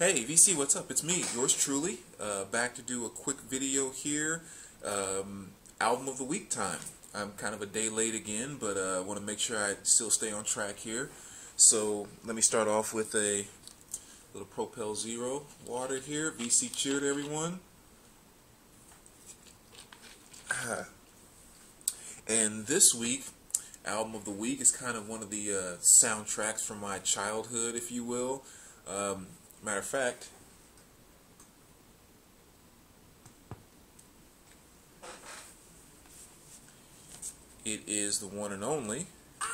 Hey VC, what's up? It's me, yours truly, uh, back to do a quick video here. Um, album of the week time. I'm kind of a day late again, but uh, I want to make sure I still stay on track here. So let me start off with a little Propel Zero water here. VC cheer to everyone. And this week, album of the week is kind of one of the uh, soundtracks from my childhood, if you will. Um, Matter of fact, it is the one and only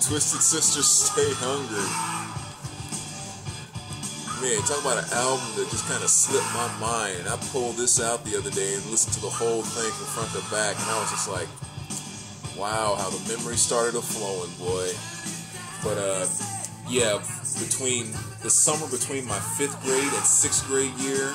Twisted Sister Stay Hungry. Man, talk about an album that just kind of slipped my mind. I pulled this out the other day and listened to the whole thing from front to back, and I was just like, wow, how the memory started a flowing, boy. But uh, yeah, between the summer between my fifth grade and sixth grade year,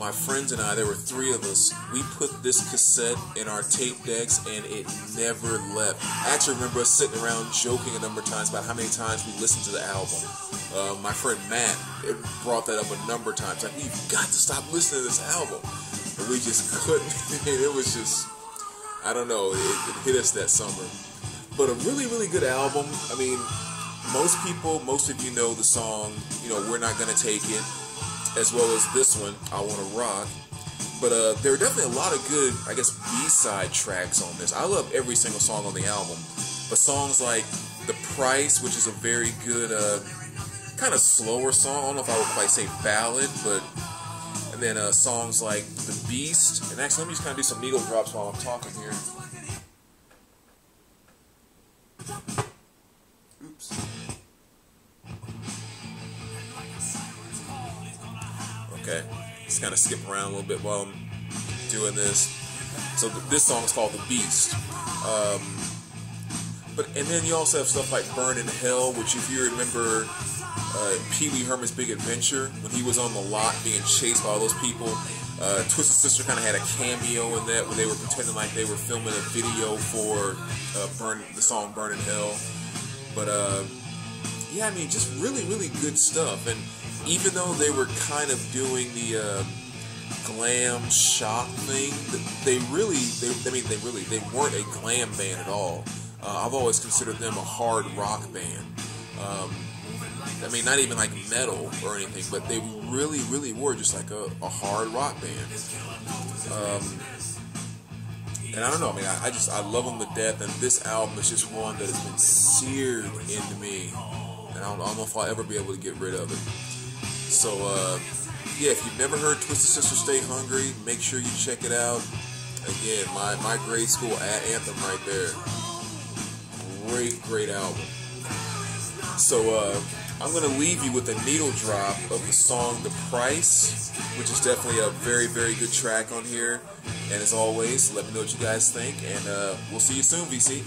my friends and I, there were three of us, we put this cassette in our tape decks and it never left. I actually remember us sitting around joking a number of times about how many times we listened to the album. Uh, my friend Matt brought that up a number of times. Like, you've got to stop listening to this album. And we just couldn't. it was just, I don't know, it, it hit us that summer but a really, really good album. I mean, most people, most of you know the song, you know, We're Not Gonna Take It, as well as this one, I Wanna Rock. But uh, there are definitely a lot of good, I guess, B-side tracks on this. I love every single song on the album. But songs like The Price, which is a very good, uh, kind of slower song. I don't know if I would quite say ballad, but and then uh, songs like The Beast. And actually, let me just kind of do some needle drops while I'm talking here. Okay, just kind of skip around a little bit while I'm doing this. So th this song is called "The Beast." Um, but and then you also have stuff like "Burn in Hell," which, if you remember, uh, Pee Wee Herman's Big Adventure, when he was on the lot being chased by all those people, uh, Twisted Sister kind of had a cameo in that when they were pretending like they were filming a video for uh, "Burn" the song "Burn in Hell." But uh, yeah, I mean, just really, really good stuff. And even though they were kind of doing the uh, glam shock thing, they really, they, I mean, they really, they weren't a glam band at all. Uh, I've always considered them a hard rock band. Um, I mean, not even like metal or anything, but they really, really were just like a, a hard rock band. Um, and I don't know, I mean, I, I, just, I love them to death, and this album is just one that has been seared into me, and I don't, I don't know if I'll ever be able to get rid of it. So, uh, yeah, if you've never heard Twisted Sister Stay Hungry, make sure you check it out. Again, my, my grade school anthem right there. Great, great album. So, uh, I'm going to leave you with a needle drop of the song The Price, which is definitely a very, very good track on here. And as always, let me know what you guys think, and uh, we'll see you soon, VC.